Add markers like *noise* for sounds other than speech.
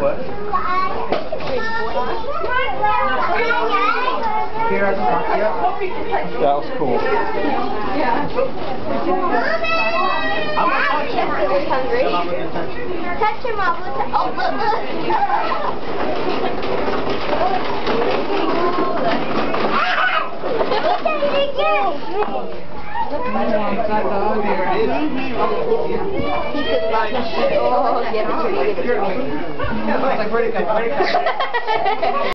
What? Here at the yeah. That was cool. Jeffrey was hungry. Touch him up with the, oh, look, look. He could run. Oh, get him. Like, where'd it go? Where'd go? *laughs*